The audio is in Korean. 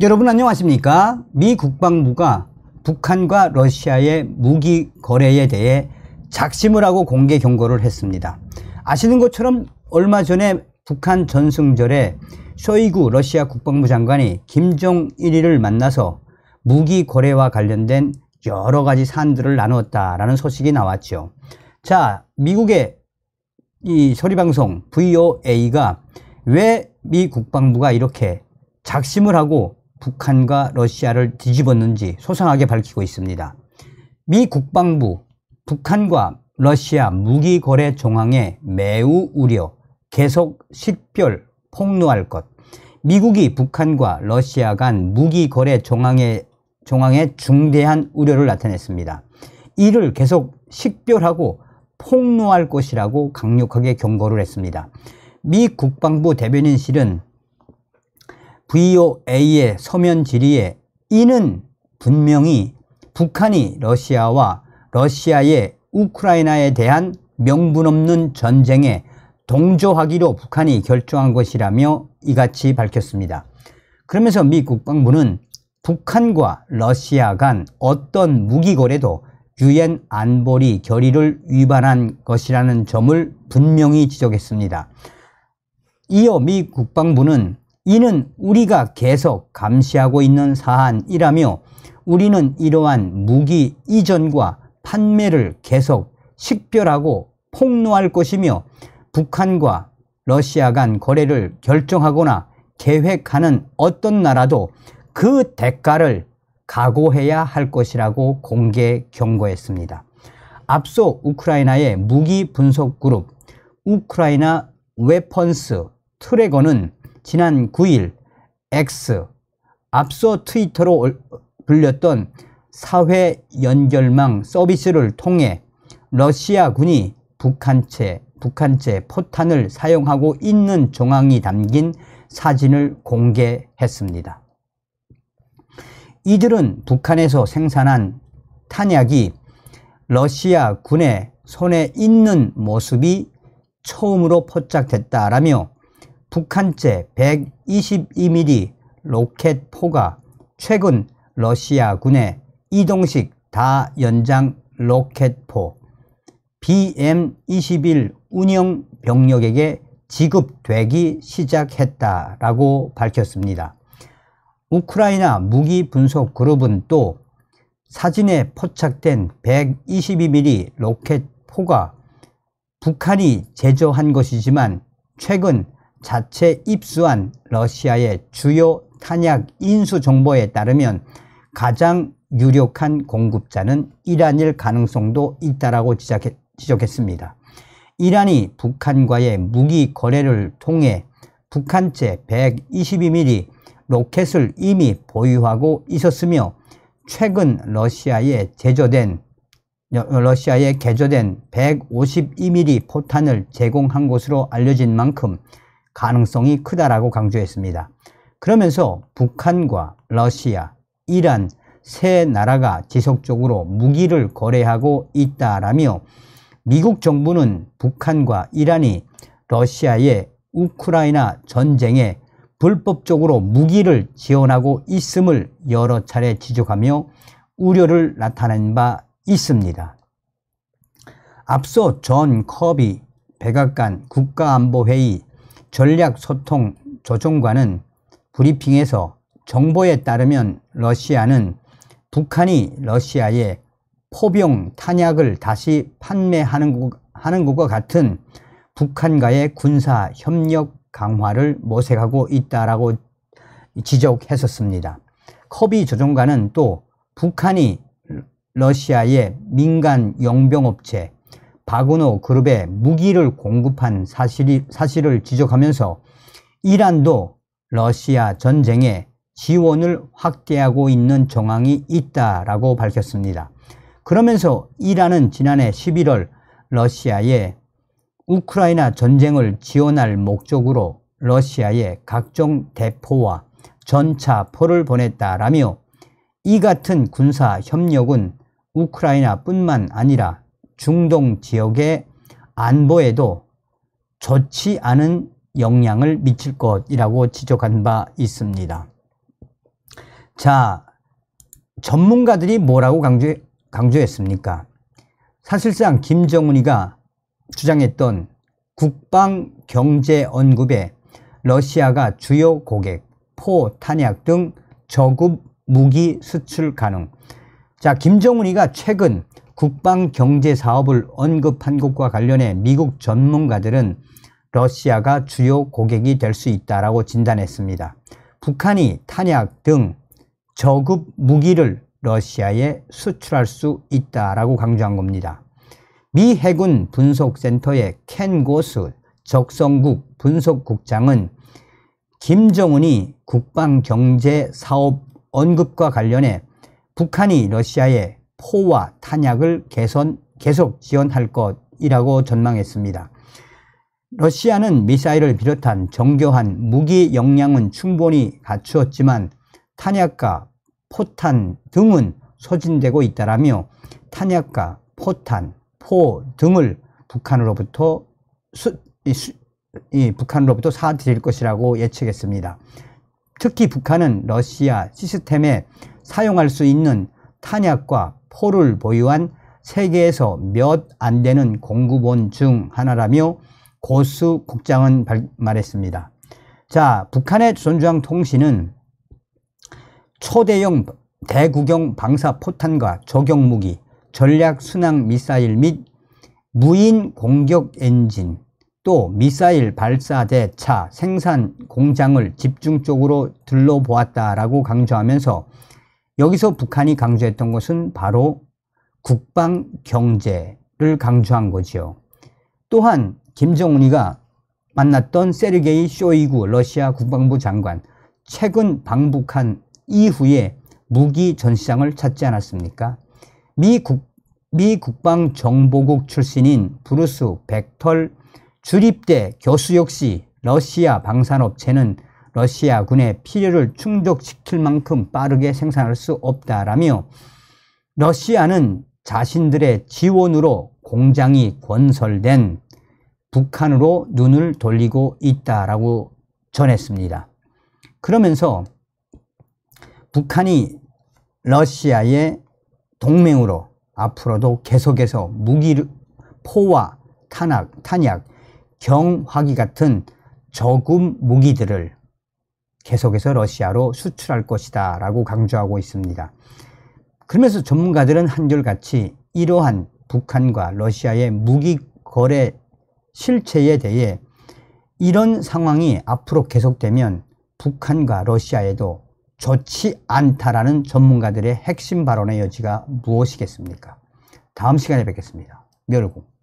여러분 안녕하십니까? 미 국방부가 북한과 러시아의 무기 거래에 대해 작심을 하고 공개 경고를 했습니다. 아시는 것처럼 얼마 전에 북한 전승절에 쇼이구 러시아 국방부 장관이 김정일이를 만나서 무기 거래와 관련된 여러 가지 사안들을 나눴다라는 소식이 나왔죠. 자, 미국의 이 소리방송 VOA가 왜 미 국방부가 이렇게 작심을 하고 북한과 러시아를 뒤집었는지 소상하게 밝히고 있습니다. 미 국방부 북한과 러시아 무기 거래 정황에 매우 우려, 계속 식별, 폭로할 것. 미국이 북한과 러시아 간 무기 거래 정황에, 정황에 중대한 우려를 나타냈습니다. 이를 계속 식별하고 폭로할 것이라고 강력하게 경고를 했습니다. 미 국방부 대변인실은 VOA의 서면 질의에 이는 분명히 북한이 러시아와 러시아의 우크라이나에 대한 명분 없는 전쟁에 동조하기로 북한이 결정한 것이라며 이같이 밝혔습니다. 그러면서 미 국방부는 북한과 러시아 간 어떤 무기 거래도 유엔 안보리 결의를 위반한 것이라는 점을 분명히 지적했습니다. 이어 미 국방부는 이는 우리가 계속 감시하고 있는 사안이라며 우리는 이러한 무기 이전과 판매를 계속 식별하고 폭로할 것이며 북한과 러시아 간 거래를 결정하거나 계획하는 어떤 나라도 그 대가를 각오해야 할 것이라고 공개 경고했습니다. 앞서 우크라이나의 무기 분석 그룹 우크라이나 웨펀스 트레거는 지난 9일 X 앞서 트위터로 불렸던 사회 연결망 서비스를 통해 러시아군이 북한체 북한체 포탄을 사용하고 있는 정황이 담긴 사진을 공개했습니다. 이들은 북한에서 생산한 탄약이 러시아 군의 손에 있는 모습이 처음으로 포착됐다라며 북한제 122mm 로켓포가 최근 러시아군의 이동식 다연장 로켓포 BM-21 운영 병력에게 지급되기 시작했다라고 밝혔습니다. 우크라이나 무기 분석 그룹은 또 사진에 포착된 122mm 로켓포가 북한이 제조한 것이지만 최근 자체 입수한 러시아의 주요 탄약 인수 정보에 따르면 가장 유력한 공급자는 이란일 가능성도 있다라고 지적했습니다. 이란이 북한과의 무기 거래를 통해 북한제 122mm 로켓을 이미 보유하고 있었으며 최근 러시아에 제조된 러시아에 개조된 152mm 포탄을 제공한 것으로 알려진 만큼 가능성이 크다라고 강조했습니다. 그러면서 북한과 러시아, 이란 세 나라가 지속적으로 무기를 거래하고 있다라며 미국 정부는 북한과 이란이 러시아의 우크라이나 전쟁에 불법적으로 무기를 지원하고 있음을 여러 차례 지적하며 우려를 나타낸 바 있습니다. 앞서 전 커비 백악관 국가안보회의 전략소통 조정관은 브리핑에서 정보에 따르면 러시아는 북한이 러시아에 포병 탄약을 다시 판매하는 하는 것과 같은 북한과의 군사 협력 강화를 모색하고 있다라고 지적했었습니다. 커비 조정관은 또 북한이 러시아의 민간 용병업체 바그노 그룹에 무기를 공급한 사실이, 사실을 지적하면서 이란도 러시아 전쟁에 지원을 확대하고 있는 정황이 있다라고 밝혔습니다. 그러면서 이란은 지난해 11월 러시아에 우크라이나 전쟁을 지원할 목적으로 러시아에 각종 대포와 전차포를 보냈다라며 이 같은 군사 협력은 우크라이나뿐만 아니라 중동 지역의 안보에도 좋지 않은 영향을 미칠 것이라고 지적한 바 있습니다. 자, 전문가들이 뭐라고 강조, 강조했습니까? 사실상 김정은이가 주장했던 국방 경제 언급에 러시아가 주요 고객, 포, 탄약 등 저급 무기 수출 가능. 자, 김정은이가 최근 국방 경제 사업을 언급한 것과 관련해 미국 전문가들은 러시아가 주요 고객이 될 수 있다라고 진단했습니다. 북한이 탄약 등 저급 무기를 러시아에 수출할 수 있다라고 강조한 겁니다. 미 해군 분석센터의 켄 고스 적성국 분석국장은 김정은이 국방 경제 사업 언급과 관련해 북한이 러시아에 포와 탄약을 개선, 계속 지원할 것이라고 전망했습니다. 러시아는 미사일을 비롯한 정교한 무기 역량은 충분히 갖추었지만 탄약과 포탄 등은 소진되고 있다라며 탄약과 포탄, 포 등을 북한으로부터 수, 이, 수, 이 북한으로부터 사들일 것이라고 예측했습니다. 특히 북한은 러시아 시스템에 사용할 수 있는 탄약과 포를 보유한 세계에서 몇 안 되는 공급원 중 하나라며 고수 국장은 말했습니다. 자, 북한의 조선중앙 통신은 초대형 대구경 방사포탄과 저격무기, 전략 순항 미사일 및 무인 공격 엔진, 또 미사일 발사대 차 생산 공장을 집중적으로 둘러보았다라고 강조하면서 여기서 북한이 강조했던 것은 바로 국방 경제를 강조한 거지요. 또한 김정은이가 만났던 세르게이 쇼이구 러시아 국방부 장관 최근 방북한 이후에 무기 전시장을 찾지 않았습니까? 미, 국, 미 국방정보국 출신인 브루스 벡털 주립대 교수 역시 러시아 방산업체는 러시아군의 필요를 충족시킬 만큼 빠르게 생산할 수 없다라며 러시아는 자신들의 지원으로 공장이 건설된 북한으로 눈을 돌리고 있다라고 전했습니다. 그러면서 북한이 러시아의 동맹으로 앞으로도 계속해서 무기, 포와 탄약, 탄약, 경화기 같은 저금 무기들을 계속해서 러시아로 수출할 것이다 라고 강조하고 있습니다. 그러면서 전문가들은 한결같이 이러한 북한과 러시아의 무기 거래 실체에 대해 이런 상황이 앞으로 계속되면 북한과 러시아에도 좋지 않다라는 전문가들의 핵심 발언의 여지가 무엇이겠습니까? 다음 시간에 뵙겠습니다. 멸공.